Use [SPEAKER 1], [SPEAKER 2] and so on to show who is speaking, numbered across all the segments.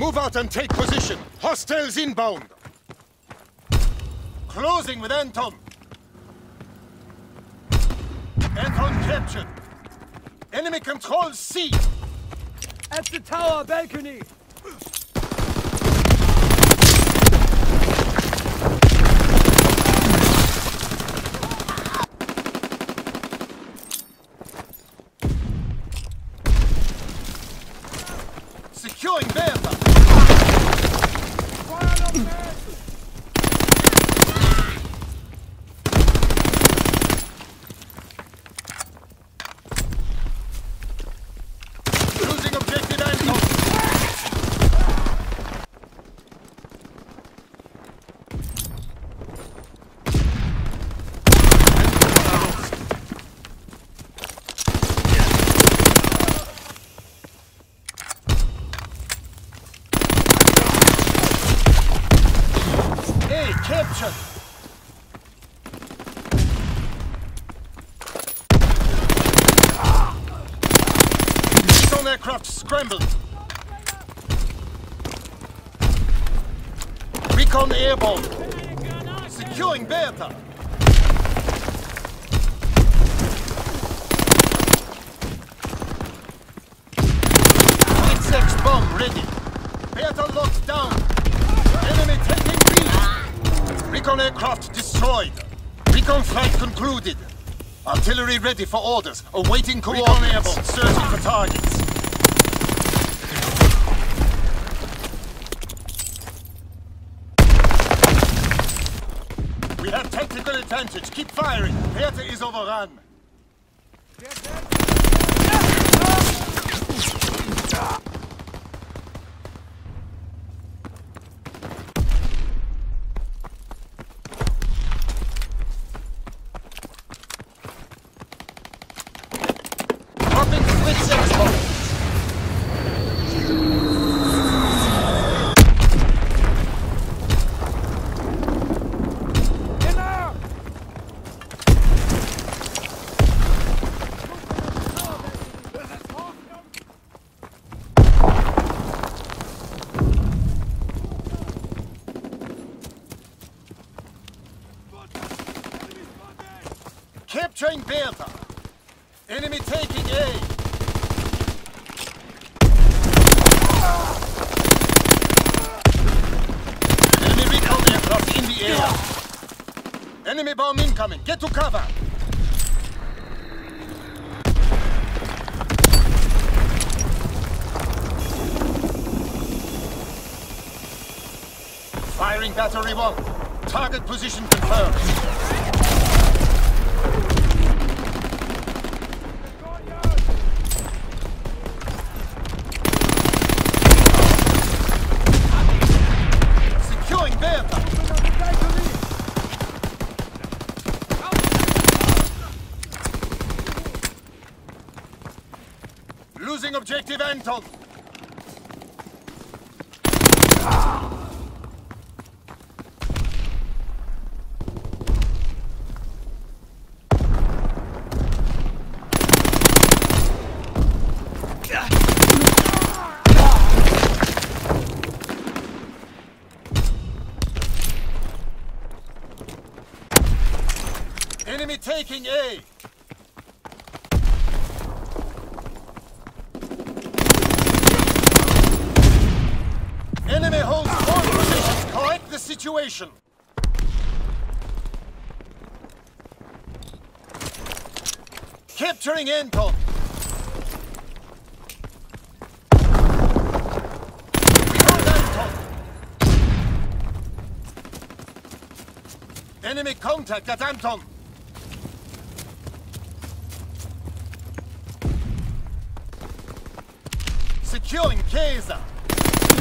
[SPEAKER 1] Move out and take position. Hostiles inbound. Closing with Anton. Anton captured. Enemy control C.
[SPEAKER 2] At the tower balcony!
[SPEAKER 1] Securing Bertha. Losing objective Anton. A captured. Recon aircraft scrambled. Recon airborne. Securing Bertha. X bomb ready. Bertha locked down. Enemy taking B. Recon aircraft destroyed. Recon flight concluded. Artillery ready for orders. Awaiting coordinates. Searching for targets. Tactical advantage. Keep firing. Bertha is overrun. Enemy bomb incoming. Get to cover. Firing battery one. Target position confirmed. Securing Bertha. Losing objective Enemy taking A. Enemy holds all positions. Correct the situation. Capturing Anton. Enemy contact at Anton. Securing Kaiser.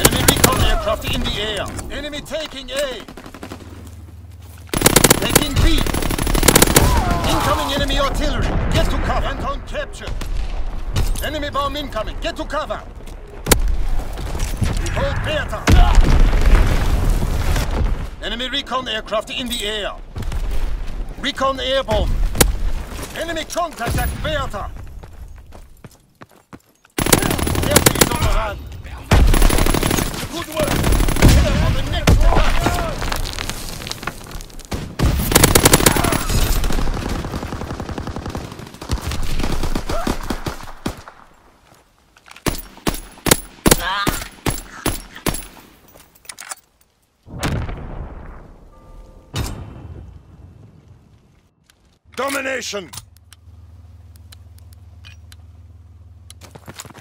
[SPEAKER 1] Enemy recon aircraft in the air. Enemy taking A. Taking B. Incoming enemy artillery. Get to cover. Anton captured. Enemy bomb incoming. Get to cover. Hold Bertha. Enemy recon aircraft in the air. Recon airborne. Enemy contact at Bertha. Bertha is overrun. Good work! Hit on the! Domination!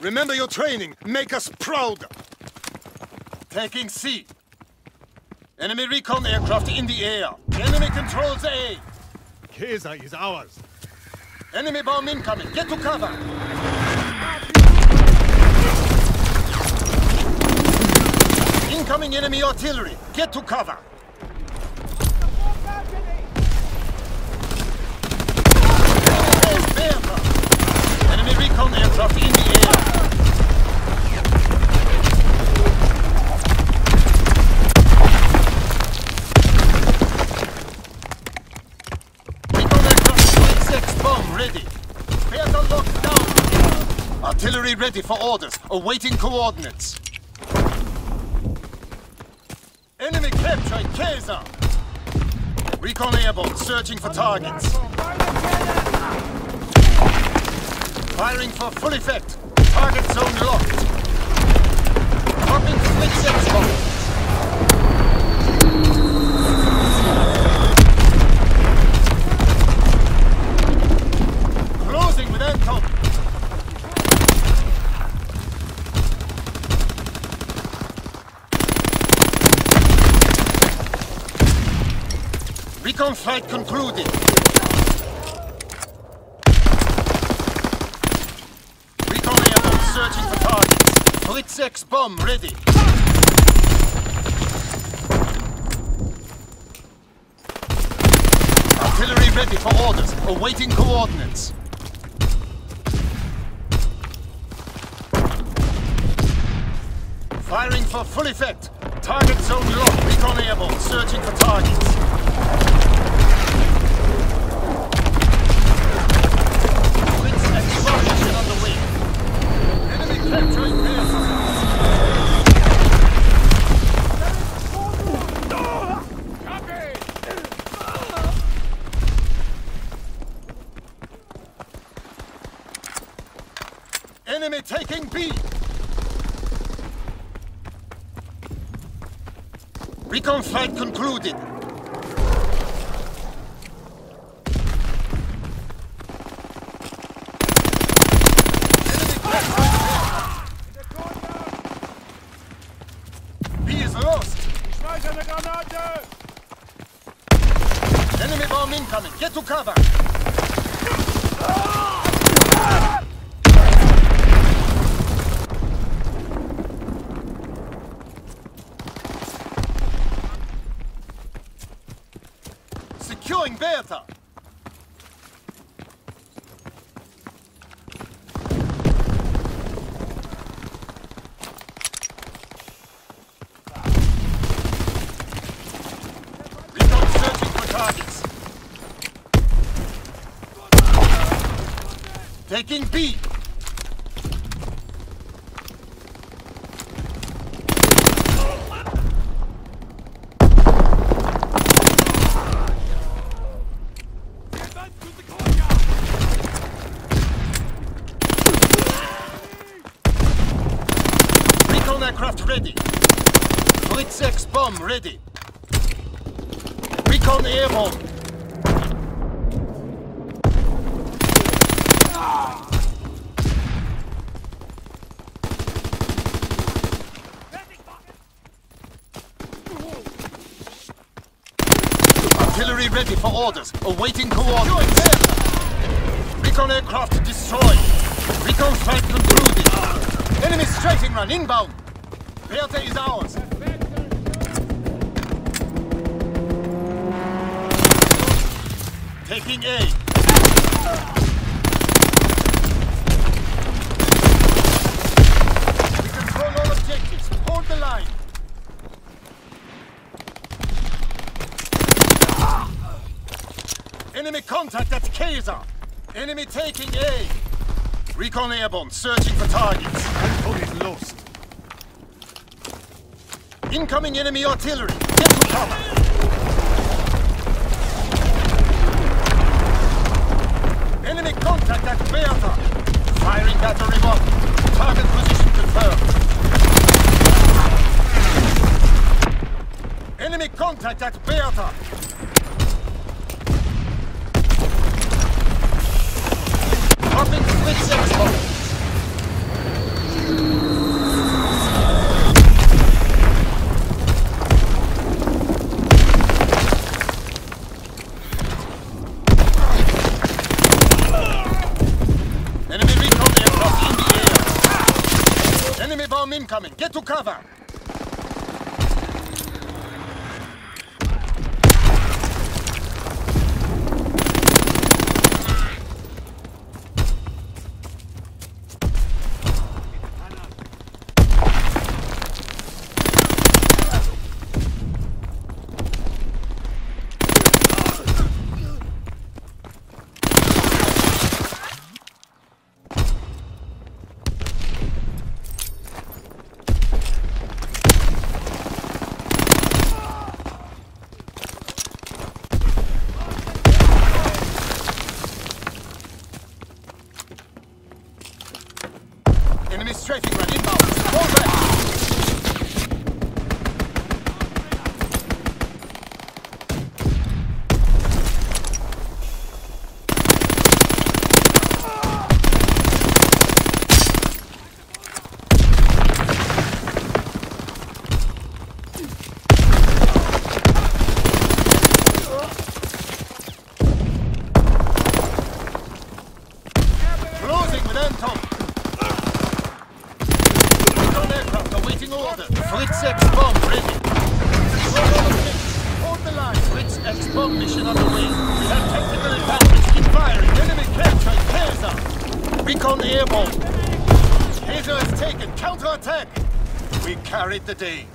[SPEAKER 1] Remember your training. Make us proud. Taking C. Enemy recon aircraft in the air. Enemy controls A.
[SPEAKER 3] Caesar is ours.
[SPEAKER 1] Enemy bomb incoming. Get to cover. Incoming enemy artillery. Get to cover. Ready for orders. Awaiting coordinates. Enemy captured Caesar. Recon airborne searching for targets. Firing for full effect. Target zone locked. Dropping Fritz X bomb. Closing with Anton. Recon flight concluded. Recon airborne searching for targets. Fritz X bomb ready. Artillery ready for orders. Awaiting coordinates. Firing for full effect. Target zone locked. Recon airborne searching for targets. Recon flight concluded. Securing Bertha. Taking B. Recon aircraft ready. Fritz X bomb ready. Recon airborne. Artillery ready for orders. Awaiting coordinates. Recon aircraft destroyed. Recon flight concluded. Enemy strafing run inbound. Bertha is ours. Taking A. We control all objectives. Hold the line. Enemy contact at Kaiser. Enemy taking A. Recon airborne, searching for targets.
[SPEAKER 3] Anton is lost.
[SPEAKER 1] Incoming enemy artillery. Get to cover. Enemy contact at Bertha. Firing battery one. Target position confirmed. Enemy contact at Bertha. Dropping Fritz X bomb. Incoming. Get to cover. Enemy strafing run inbound. Fall back. Closing with Anton. Recon aircraft awaiting order. Fritz X bomb ready. Hold the line. Fritz X bomb mission underway. We have technical advantage. Keep firing. Enemy captured. Recon airborne. Caesar is taken. Counter-attack. We carried the day.